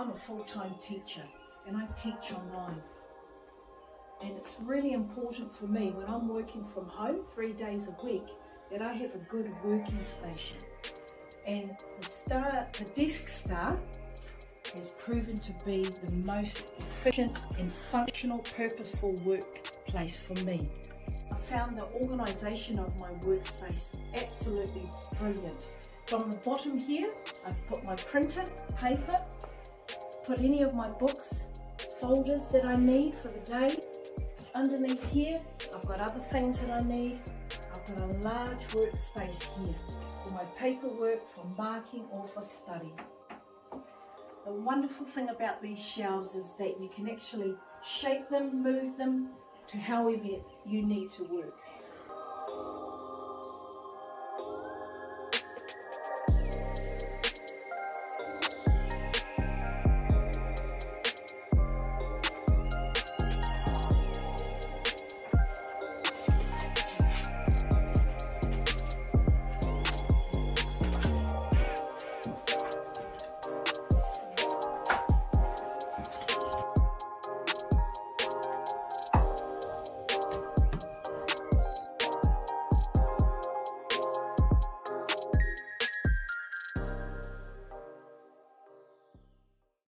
I'm a full-time teacher and I teach online. And it's really important for me when I'm working from home three days a week that I have a good working station. And the Star, the Desk Star, has proven to be the most efficient and functional, purposeful workplace for me. I found the organisation of my workspace absolutely brilliant. From the bottom here, I've put my printer, paper, put any of my books, folders that I need for the day. Underneath here, I've got other things that I need. I've got a large workspace here for my paperwork, for marking or for study. The wonderful thing about these shelves is that you can actually shape them, move them to however you need to work.